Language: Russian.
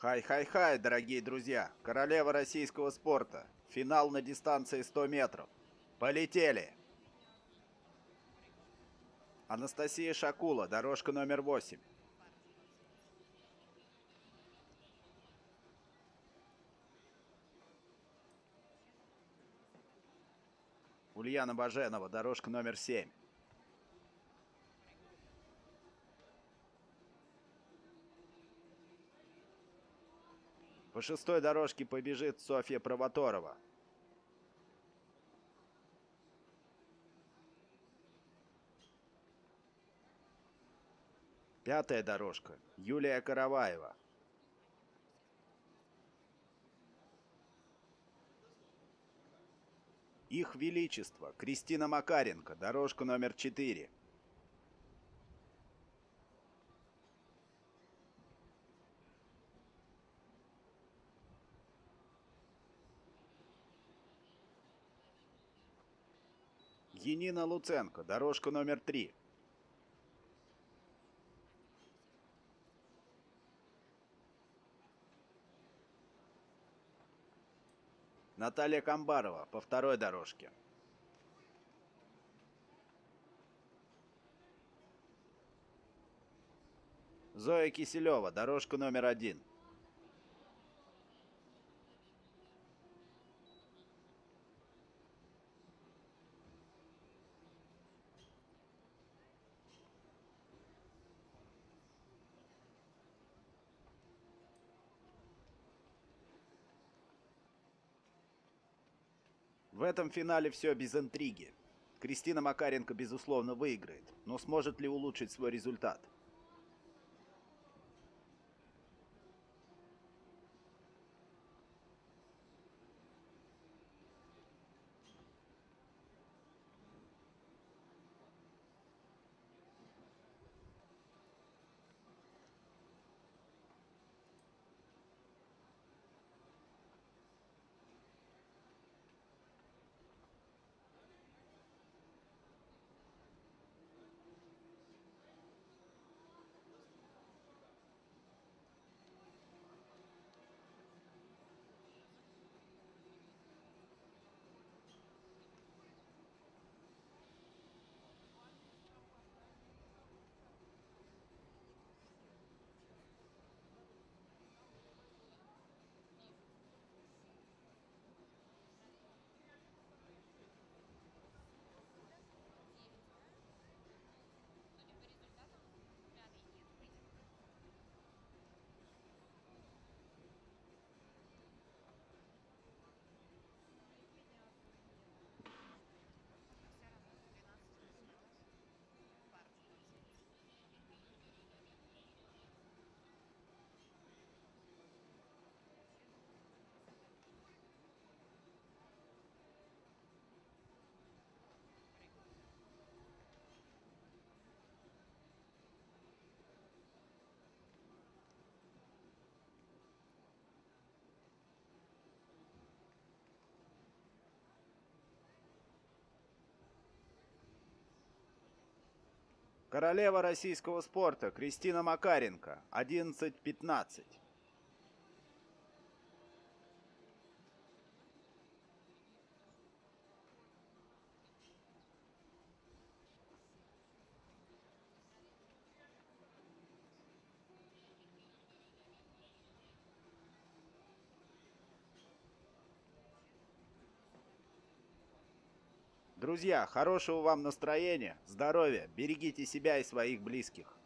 Хай-хай-хай, дорогие друзья! Королева российского спорта. Финал на дистанции 100 метров. Полетели! Анастасия Шакула, дорожка номер 8. Ульяна Баженова, дорожка номер 7. По шестой дорожке побежит Софья Провоторова. Пятая дорожка. Юлия Караваева. Их Величество. Кристина Макаренко. Дорожка номер 4. Енина Луценко. Дорожка номер 3. Наталья Камбарова по второй дорожке. Зоя Киселева, дорожка номер один. В этом финале все без интриги. Кристина Макаренко, безусловно, выиграет, но сможет ли улучшить свой результат? Королева российского спорта Кристина Макаренко, 11-15. Друзья, хорошего вам настроения, здоровья, берегите себя и своих близких.